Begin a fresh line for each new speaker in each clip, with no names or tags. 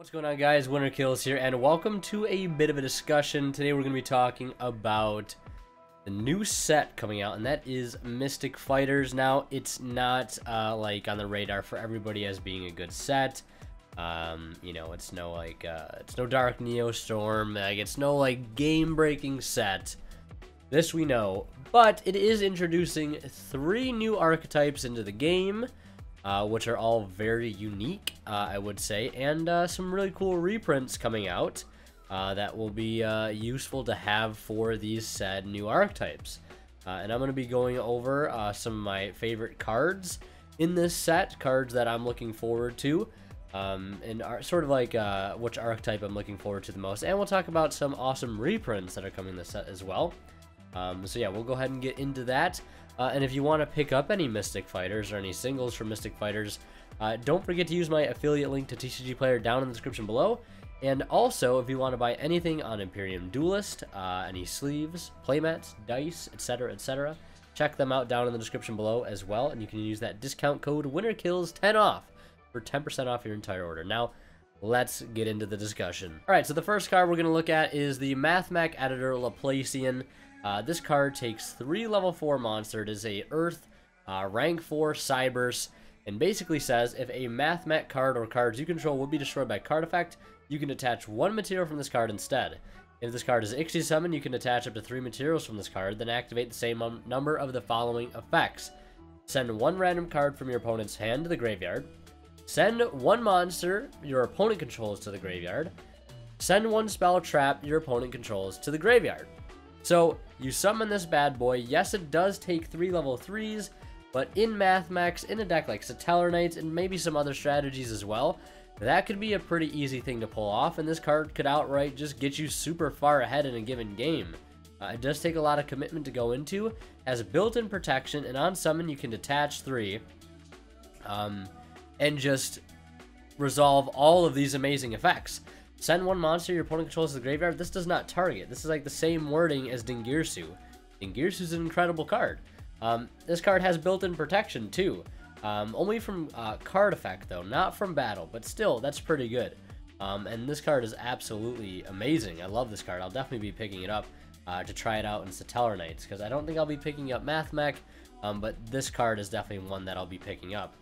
What's going on guys, Winter Killz here, and welcome to a bit of a discussion. Today we're going to be talking about the new set coming out, and that is Mystic Fighters. Now, it's not uh, like on the radar for everybody as being a good set. Um, you know, it's no like, uh, it's no Dark Neostorm, like, it's no like game-breaking set. This we know, but it is introducing three new archetypes into the game uh, which are all very unique, uh, I would say, and uh, some really cool reprints coming out uh, that will be uh, useful to have for these said new archetypes. Uh, and I'm going to be going over some of my favorite cards in this set, cards that I'm looking forward to, um, and are sort of like which archetype I'm looking forward to the most. And we'll talk about some awesome reprints that are coming this set as well. Um, so yeah, we'll go ahead and get into that. Uh, and if you want to pick up any Mystic Fighters or any singles from Mystic Fighters, uh, don't forget to use my affiliate link to TCGplayer down in the description below. And also, if you want to buy anything on Imperium Duelist, uh, any sleeves, playmats, dice, etc., etc., check them out down in the description below as well. And you can use that discount code WinterKillz10 off for 10% off your entire order. Now, let's get into the discussion. All right, so the first card we're going to look at is the MathMech Editor Laplacian. Uh, this card takes three level 4 monster. It is a Earth, uh, rank 4 Cyberse, and basically says if a MathMech card or cards you control will be destroyed by card effect, you can attach one material from this card instead. If this card is Xyz Summon, you can attach up to three materials from this card, then activate the same um, number of the following effects. Send one random card from your opponent's hand to the graveyard. Send one monster your opponent controls to the graveyard. Send one spell trap your opponent controls to the graveyard. So you summon this bad boy. Yes, it does take three level threes, but in MathMechs, in a deck like Satellar Knights, and maybe some other strategies as well, that could be a pretty easy thing to pull off, and this card could outright just get you super far ahead in a given game. Uh, it does take a lot of commitment to go into, has built-in protection, and on summon you can detach three, um, and just resolve all of these amazing effects. Send one monster your opponent controls to the graveyard. This does not target. This is like the same wording as Dingirsu. Dingirsu is an incredible card. Um, this card has built-in protection too. Um, only from uh, card effect though, not from battle, but still, that's pretty good. Um, and this card is absolutely amazing. I love this card. I'll definitely be picking it up uh, to try it out in Satellar Knights, because I don't think I'll be picking up MathMech, um, but this card is definitely one that I'll be picking up.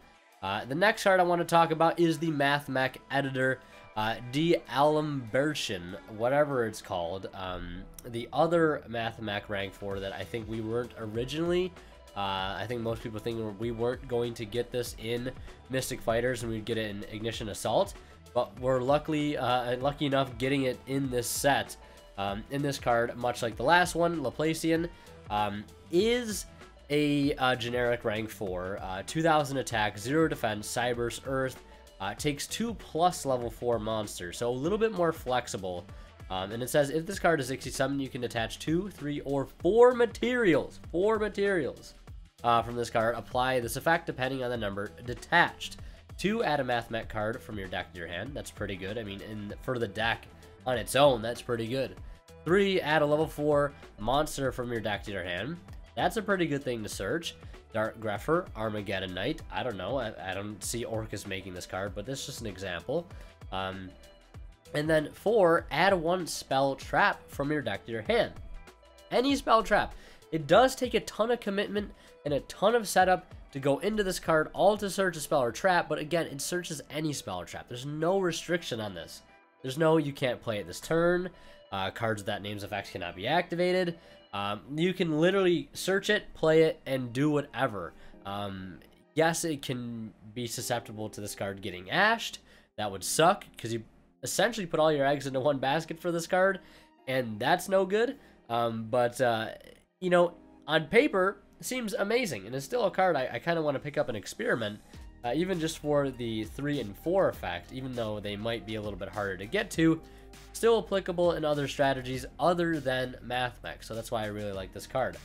Uh, the next card I want to talk about is the MathMech Editor. Uh, De-Alimberation, whatever it's called. Um, the other MathMech rank 4 that I think we weren't originally, uh, I think most people think we weren't going to get this in Mystic Fighters and we'd get it in Ignition Assault, but we're luckily, uh, lucky enough getting it in this set. Um, in this card, much like the last one, Laplacian, um, is a uh, generic rank 4, uh, 2000 attack, 0 defense, Cyberse, Earth, uh, takes two plus level 4 monsters, so a little bit more flexible. Um, and it says if this card is 67, you can attach two, three, or four materials. Four materials uh, from this card. Apply this effect depending on the number detached. Two, add a MathMech card from your deck to your hand. That's pretty good. I mean, in for the deck on its own, that's pretty good. Three, add a level 4 monster from your deck to your hand. That's a pretty good thing to search. Dark Grepher, Armageddon Knight. I don't know. I, I, don't see Orcust making this card, but this is just an example. Um, and then four, add one spell trap from your deck to your hand. Any spell trap. It does take a ton of commitment and a ton of setup to go into this card, all to search a spell or trap, but again, it searches any spell or trap. There's no restriction on this. There's no, you can't play it this turn. Uh, cards that name's effects cannot be activated. Um, you can literally search it, play it, and do whatever. Um, yes, it can be susceptible to this card getting ashed. That would suck, because you essentially put all your eggs into one basket for this card, and that's no good. Um, but, uh, you know, on paper, seems amazing, and it's still a card I, I kind of want to pick up and experiment, uh, even just for the 3 and 4 effect, even though they might be a little bit harder to get to still applicable in other strategies other than MathMech, so that's why I really like this card.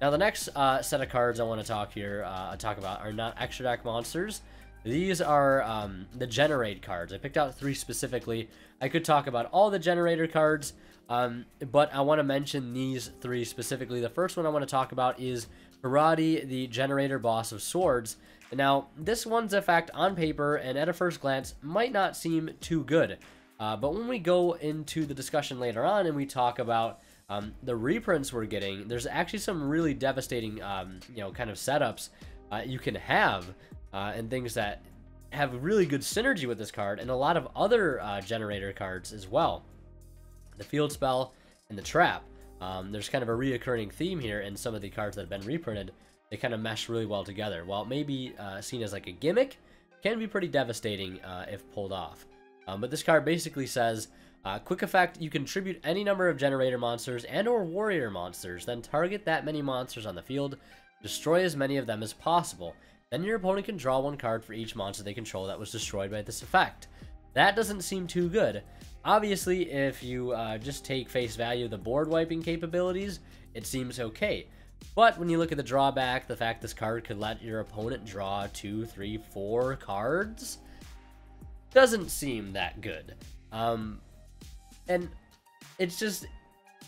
Now the next uh, set of cards I want to talk here, uh, talk about are not extra deck monsters. These are um, the Generaider cards. I picked out three specifically. I could talk about all the Generaider cards, um, but I want to mention these three specifically. The first one I want to talk about is Haradi, the Generaider boss of swords. Now, this one's effect on paper and at a first glance might not seem too good, uh, but when we go into the discussion later on and we talk about um, the reprints we're getting, there's actually some really devastating, um, you know, kind of setups uh, you can have uh, and things that have really good synergy with this card and a lot of other uh, Generaider cards as well. The field spell and the trap. Um, there's kind of a reoccurring theme here in some of the cards that have been reprinted. They kind of mesh really well together. While it may be uh, seen as like a gimmick, can be pretty devastating uh, if pulled off. Um, but this card basically says, uh, quick effect, you contribute any number of Generaider monsters and or warrior monsters, then target that many monsters on the field, destroy as many of them as possible. Then your opponent can draw one card for each monster they control that was destroyed by this effect. That doesn't seem too good. Obviously, if you uh, just take face value the board wiping capabilities, it seems okay. But when you look at the drawback, the fact this card could let your opponent draw two, three, four cards, doesn't seem that good. Um, and it's just,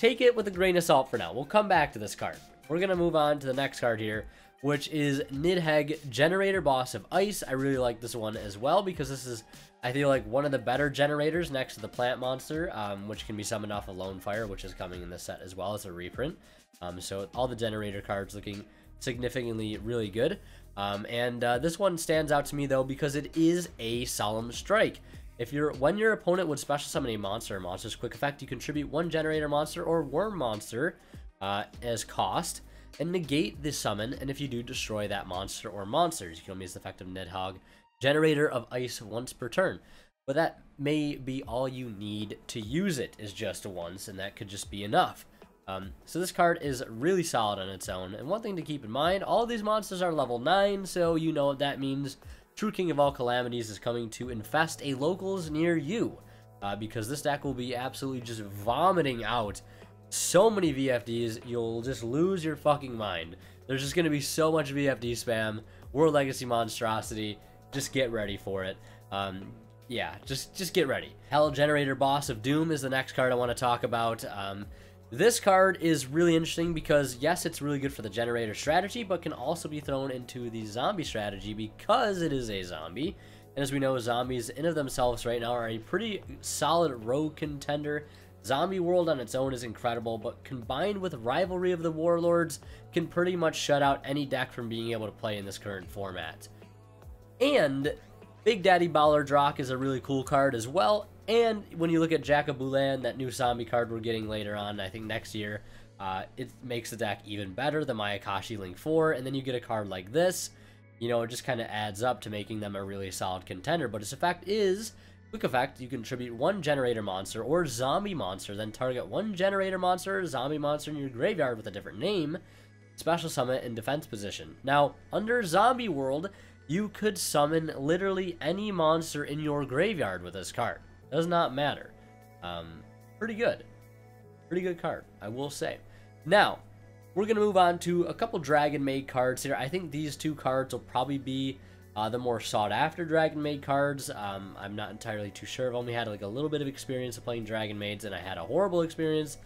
take it with a grain of salt for now. We'll come back to this card. We're to move on to the next card here, which is Nidhogg, Generaider Boss of Ice. I really like this one as well because this is, I feel like, one of the better Generaiders next to the Plant Monster, um, which can be summoned off of Lonefire, which is coming in this set as well as a reprint. Um, so all the Generaider cards looking significantly really good. Um, and uh, this one stands out to me though because it is a solemn strike. If you're when your opponent would special summon a monster or monster's quick effect, you contribute one Generaider monster or Wyrm monster uh, as cost and negate the summon. And if you do, destroy that monster or monsters. You can only use the effect of Nidhogg, Generaider of ice once per turn. But that may be all you need to use it is just once, and that could just be enough. Um, so this card is really solid on its own. And one thing to keep in mind, all these monsters are level 9, so you know what that means. True King of all Calamities is coming to infest a locals near you. Uh, because this deck will be absolutely just vomiting out so many VFDs, you'll just lose your fucking mind. There's just going to be so much VFD spam, World Legacy monstrosity, just get ready for it. Um, yeah, just just get ready. Hell Generaider Boss of Doom is the next card I want to talk about. Um, this card is really interesting because, yes, it's really good for the Generaider strategy, but can also be thrown into the zombie strategy because it is a zombie. And as we know, zombies in of themselves right now are a pretty solid rogue contender. Zombie World on its own is incredible, but combined with Rivalry of the Warlords, can pretty much shut out any deck from being able to play in this current format. And Big Daddy Balerdroch is a really cool card as well, and when you look at Jack of Bulan, that new zombie card we're getting later on, I think next year, uh, it makes the deck even better, the Mayakashi Link 4, and then you get a card like this, you know, it just kind of adds up to making them a really solid contender, but its effect is, quick effect, you can contribute one Generaider monster or zombie monster, then target one Generaider monster or zombie monster in your graveyard with a different name, special summon in defense position. Now, under Zombie World, you could summon literally any monster in your graveyard with this card. Does not matter. Um, pretty good. Pretty good card, I will say. Now, we're going to move on to a couple Dragon Maid cards here. I think these two cards will probably be uh, the more sought after Dragon Maid cards. Um, I'm not entirely too sure. I've only had like a little bit of experience of playing Dragon Maids, and I had a horrible experience.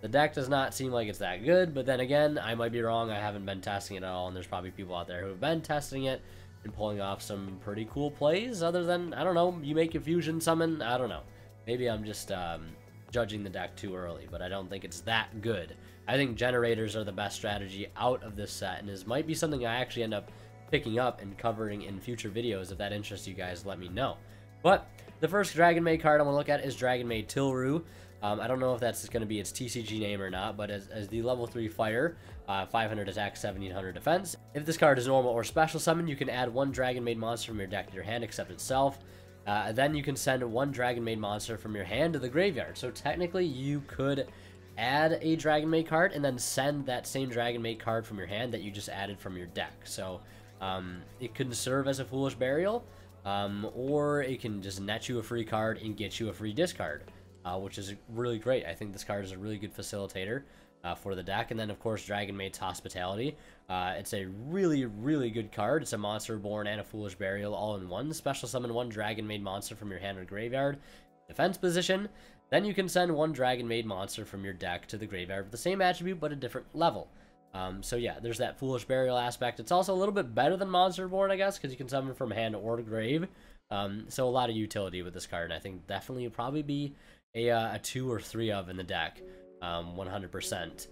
The deck does not seem like it's that good, but then again, I might be wrong. I haven't been testing it at all, and there's probably people out there who have been testing it and pulling off some pretty cool plays other than, I don't know, you make a fusion summon, I don't know. Maybe I'm just um, judging the deck too early, but I don't think it's that good. I think Generaiders are the best strategy out of this set, and this might be something I actually end up picking up and covering in future videos. If that interests you guys, let me know. But the first Dragon Maid card I want to look at is Dragon Maid Tilru. Um, I don't know if that's going to be its TCG name or not, but as, as the level 3 fighter, uh, 500 attack, 1700 defense. If this card is normal or special summon, you can add one Dragon Maid monster from your deck to your hand except itself. Uh, then you can send one Dragon Maid monster from your hand to the graveyard. So technically, you could add a Dragon Maid card and then send that same Dragon Maid card from your hand that you just added from your deck. So um, it can serve as a Foolish Burial, um, or it can just net you a free card and get you a free discard uh, which is really great. I think this card is a really good facilitator uh, for the deck. And then, of course, Dragon Maid's Hospitality. Uh, it's a really, really good card. It's a Monster Reborn and a Foolish Burial all in one. Special summon one Dragon Maid monster from your hand or graveyard. Defense position. Then you can send one Dragon Maid monster from your deck to the graveyard with the same attribute but a different level. Um, so yeah, there's that Foolish Burial aspect. It's also a little bit better than Monster Reborn, I guess, because you can summon from hand or grave. Um, so a lot of utility with this card, and I think definitely probably be a, uh, a two or three of in the deck, um, 100%.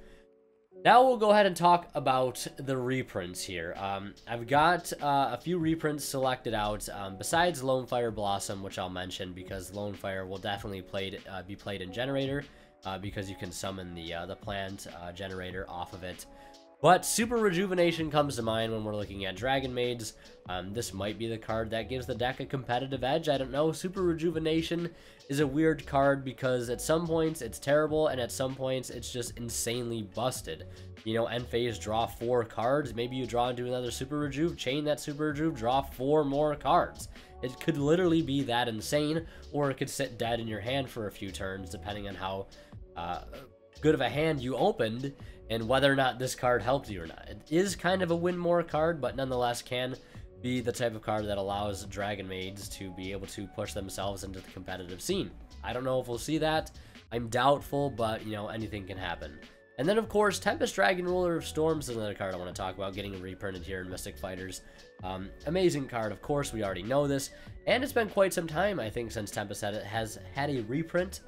Now we'll go ahead and talk about the reprints here. Um, I've got uh, a few reprints selected out, um, besides Lonefire Blossom, which I'll mention because Lonefire will definitely played, uh, be played in Generaider, uh, because you can summon the, uh, the plant uh, Generaider off of it. But Super Rejuvenation comes to mind when we're looking at Dragon Maids. Um, this might be the card that gives the deck a competitive edge. I don't know. Super Rejuvenation is a weird card because at some points it's terrible and at some points it's just insanely busted. You know, end phase, draw four cards. Maybe you draw into another Super Rejuve, chain that Super Rejuve, draw four more cards. It could literally be that insane, or it could sit dead in your hand for a few turns, depending on how uh, good of a hand you opened and whether or not this card helped you or not. It is kind of a win more card, but nonetheless can be the type of card that allows Dragon Maids to be able to push themselves into the competitive scene. I don't know if we'll see that. I'm doubtful, but, you know, anything can happen. And then, of course, Tempest Dragon Ruler of Storms is another card I want to talk about, getting reprinted here in Mystic Fighters. Um, amazing card, of course, we already know this. And it's been quite some time, I think, since Tempest had, has had a reprint.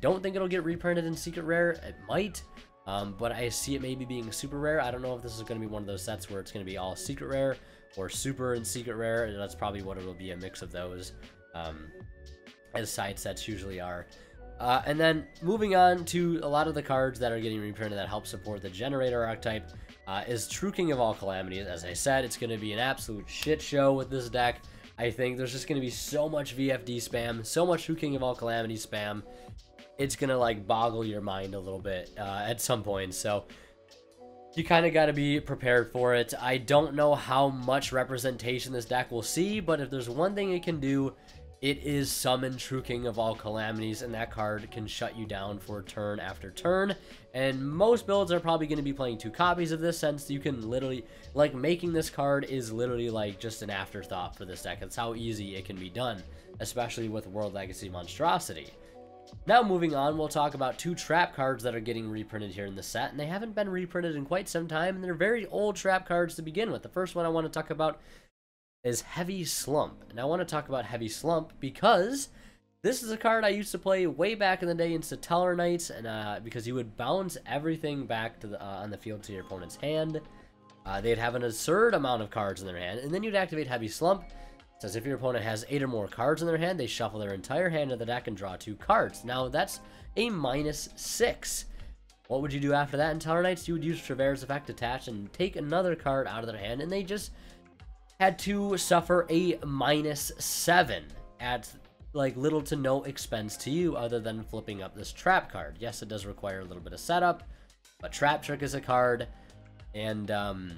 Don't think it'll get reprinted in Secret Rare. It might, um, but I see it maybe being super rare. I don't know if this is going to be one of those sets where it's going to be all secret rare or super and secret rare. That's probably what it'll be, a mix of those, um, as side sets usually are. Uh, and then moving on to a lot of the cards that are getting reprinted that help support the Generaider archetype uh, is True King of All Calamities. As I said, it's going to be an absolute shit show with this deck. I think there's just going to be so much VFD spam, so much True King of All Calamities spam it's gonna like boggle your mind a little bit uh, at some point. So you kind of got to be prepared for it. I don't know how much representation this deck will see, but if there's one thing it can do, it is summon True King of all calamities, and that card can shut you down for turn after turn. And most builds are probably going to be playing two copies of this, since you can literally, like, making this card is literally like just an afterthought for this deck. That's how easy it can be done, especially with World Legacy Monstrosity. Now moving on, we'll talk about two trap cards that are getting reprinted here in the set, and they haven't been reprinted in quite some time, and they're very old trap cards to begin with. The first one I want to talk about is Heavy Slump, and I want to talk about Heavy Slump because this is a card I used to play way back in the day in Stellar Knights, and uh, because you would bounce everything back to the, uh, on the field to your opponent's hand. Uh, they'd have an absurd amount of cards in their hand, and then you'd activate Heavy Slump, says if your opponent has 8 or more cards in their hand, they shuffle their entire hand to the deck and draw 2 cards. Now, that's a minus 6. What would you do after that in Stellar Knights? You would use Traverse Effect attached and take another card out of their hand, and they just had to suffer a minus 7 at like little to no expense to you other than flipping up this trap card. Yes, it does require a little bit of setup, but Trap Trick is a card, and um,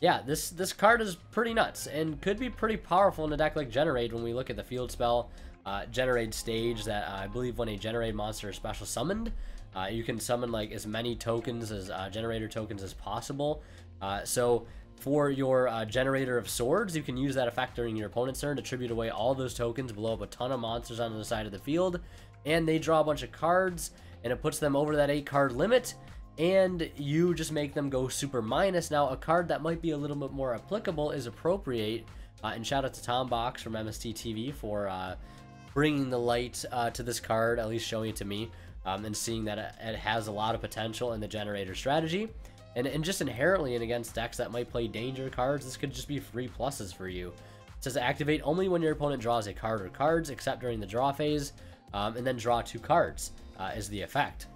yeah, this this card is pretty nuts and could be pretty powerful in a deck like Generaider when we look at the field spell uh, Generaider stage that uh, I believe when a Generaider monster is special summoned, uh, you can summon like as many tokens as uh, Generaider tokens as possible. Uh, so for your uh, Generaider of Swords, you can use that effect during your opponent's turn to tribute away all those tokens, blow up a ton of monsters on the side of the field, and they draw a bunch of cards, and it puts them over that 8 card limit, and you just make them go super minus. Now, a card that might be a little bit more applicable is Appropriate, uh, and shout out to Tom Box from MST TV for uh, bringing the light uh, to this card, at least showing it to me, um, and seeing that it has a lot of potential in the Generaider strategy. And, and just inherently and against decks that might play danger cards, this could just be free pluses for you. It says activate only when your opponent draws a card or cards, except during the draw phase, um, and then draw two cards uh, is the effect.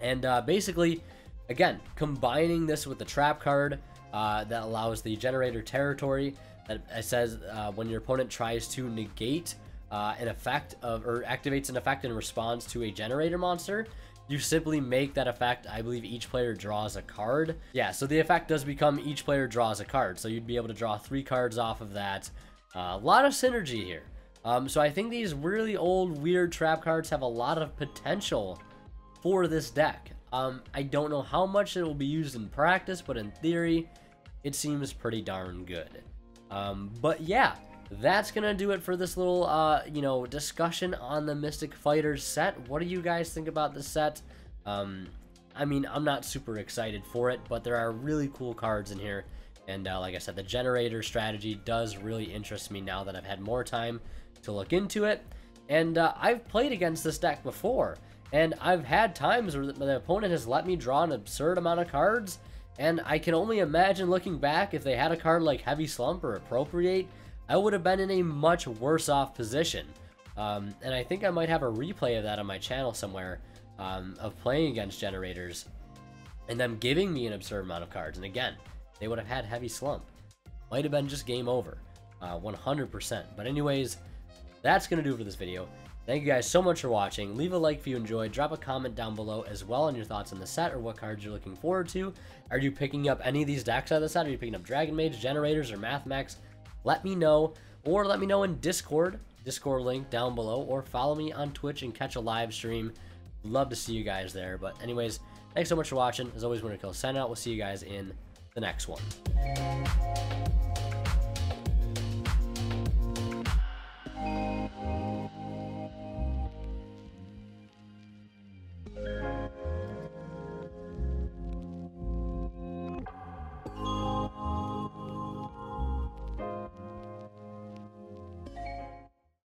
And uh, basically, again, combining this with the trap card uh, that allows the Generaider territory that says uh, when your opponent tries to negate uh, an effect of or activates an effect in response to a Generaider monster, you simply make that effect. I believe each player draws a card. Yeah, so the effect does become each player draws a card. So you'd be able to draw three cards off of that. Uh, a lot of synergy here. Um, so I think these really old, weird trap cards have a lot of potential for this deck. Um, I don't know how much it will be used in practice, but in theory, it seems pretty darn good. Um, but yeah, that's gonna do it for this little, uh, you know, discussion on the Mystic Fighters set. What do you guys think about the set? Um, I mean, I'm not super excited for it, but there are really cool cards in here. And uh, like I said, the Generaider strategy does really interest me now that I've had more time to look into it. And uh, I've played against this deck before, and I've had times where the opponent has let me draw an absurd amount of cards, and I can only imagine looking back if they had a card like Heavy Slump or Appropriate, I would have been in a much worse off position. Um, and I think I might have a replay of that on my channel somewhere um, of playing against Generaiders and them giving me an absurd amount of cards. And again, they would have had Heavy Slump. Might have been just game over, uh, 100%. But anyways, that's going to do for this video. Thank you guys so much for watching. Leave a like if you enjoyed. Drop a comment down below as well on your thoughts on the set or what cards you're looking forward to. Are you picking up any of these decks out of the set? Are you picking up Dragon Mage, Generaiders, or Mathmechs? Let me know. Or let me know in Discord. Discord link down below. Or follow me on Twitch and catch a live stream. Love to see you guys there. But anyways, thanks so much for watching. As always, Winter Kill sign out. We'll see you guys in the next one.